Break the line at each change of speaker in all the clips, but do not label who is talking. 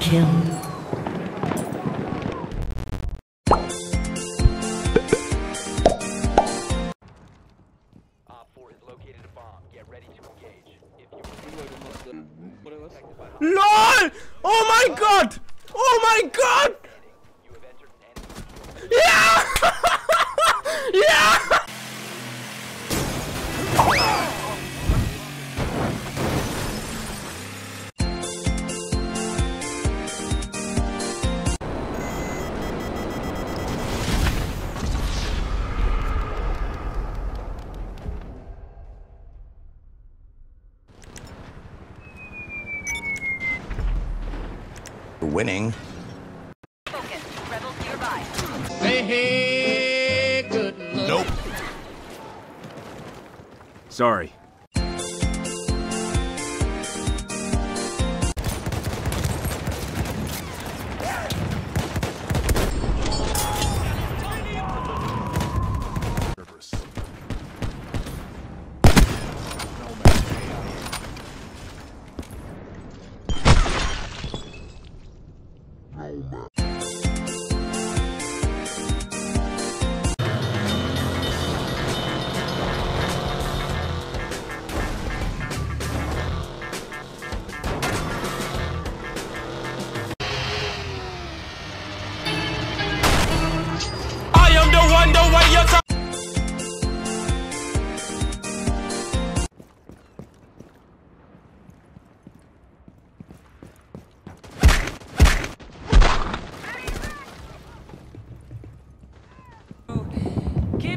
kill.
Op 4 has located a bomb. Get ready to engage. If you
LOL! Oh my god! Oh my god!
you have entered an enemy
Yeah! yeah!
Winning.
Spoken. Rebels nearby.
Nope.
Sorry.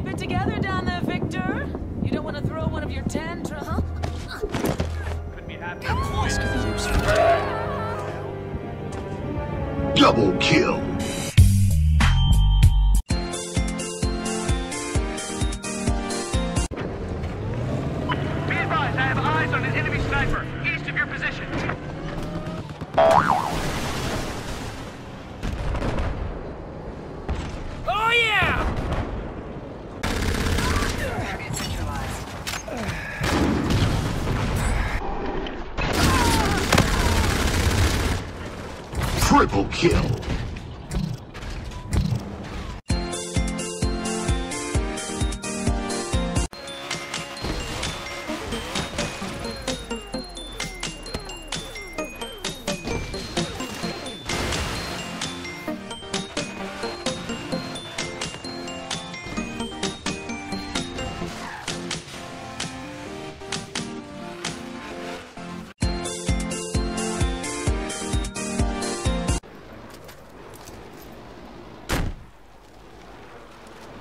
Keep it together down there, Victor. You don't want to throw one of your tantrums, huh?
Double kill.
Be advised, I have eyes on an enemy sniper, east of your position.
Triple kill.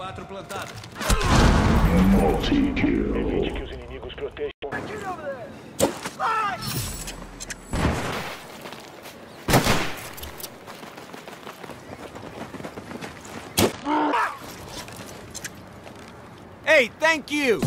C4 plantado.
Evite que os inimigos protejam.
Hey, thank you!